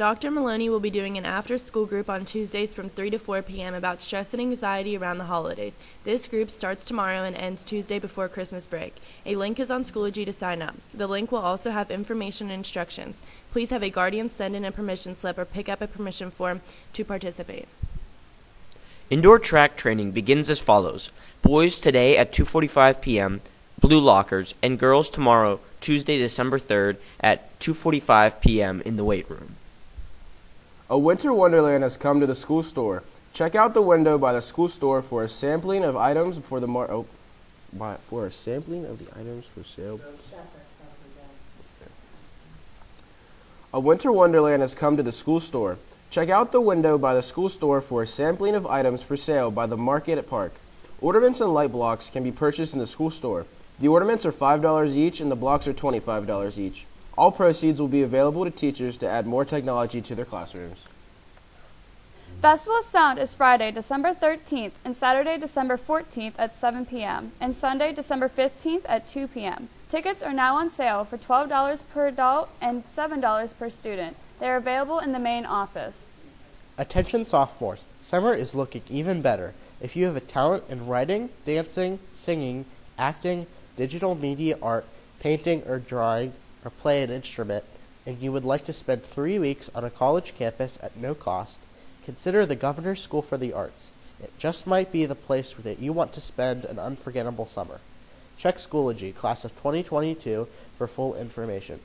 Dr. Maloney will be doing an after school group on Tuesdays from 3 to 4 p.m. about stress and anxiety around the holidays. This group starts tomorrow and ends Tuesday before Christmas break. A link is on Schoology to sign up. The link will also have information and instructions. Please have a guardian send in a permission slip or pick up a permission form to participate. Indoor track training begins as follows. Boys today at 2:45 p.m., blue lockers, and girls tomorrow, Tuesday, December 3rd at 2:45 p.m. in the weight room. A winter wonderland has come to the school store. Check out the window by the school store for a sampling of items for the mar- oh, by, for a sampling of the items for sale. A winter wonderland has come to the school store. Check out the window by the school store for a sampling of items for sale by the market at Park. Ornaments and light blocks can be purchased in the school store. The ornaments are $5 each and the blocks are $25 each. All proceeds will be available to teachers to add more technology to their classrooms. Festival of Sound is Friday, December 13th, and Saturday, December 14th at 7 p.m., and Sunday, December 15th at 2 p.m. Tickets are now on sale for $12 per adult and $7 per student. They are available in the main office. Attention sophomores, summer is looking even better. If you have a talent in writing, dancing, singing, acting, digital media art, painting or drawing, or play an instrument, and you would like to spend three weeks on a college campus at no cost, consider the Governor's School for the Arts. It just might be the place that you want to spend an unforgettable summer. Check Schoology, class of 2022, for full information.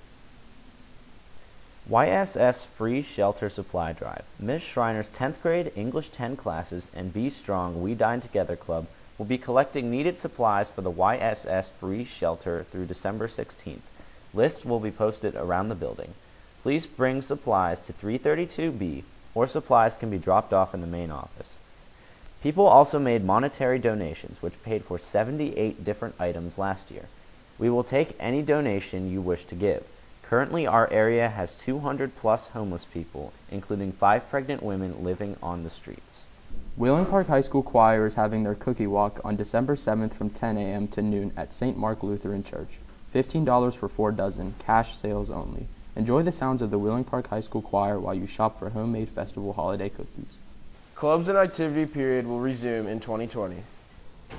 YSS Free Shelter Supply Drive. Miss Schreiner's 10th grade English 10 classes and Be Strong We Dine Together Club will be collecting needed supplies for the YSS Free Shelter through December 16th. Lists will be posted around the building. Please bring supplies to 332B or supplies can be dropped off in the main office. People also made monetary donations, which paid for 78 different items last year. We will take any donation you wish to give. Currently, our area has 200 plus homeless people, including five pregnant women living on the streets. Wheeling Park High School Choir is having their cookie walk on December 7th from 10 a.m. to noon at St. Mark Lutheran Church. $15 for four dozen, cash sales only. Enjoy the sounds of the Wheeling Park High School Choir while you shop for homemade festival holiday cookies. Clubs and activity period will resume in 2020.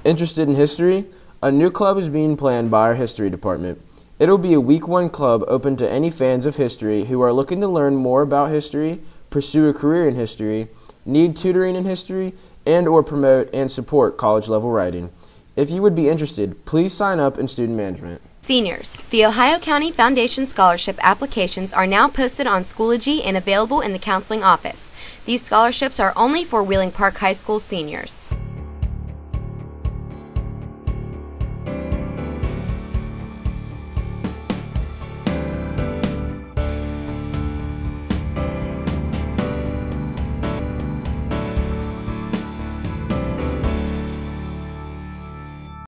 Interested in history? A new club is being planned by our history department. It'll be a week one club open to any fans of history who are looking to learn more about history, pursue a career in history, need tutoring in history, and or promote and support college level writing. If you would be interested, please sign up in student management. Seniors, the Ohio County Foundation Scholarship applications are now posted on Schoology and available in the counseling office. These scholarships are only for Wheeling Park High School seniors.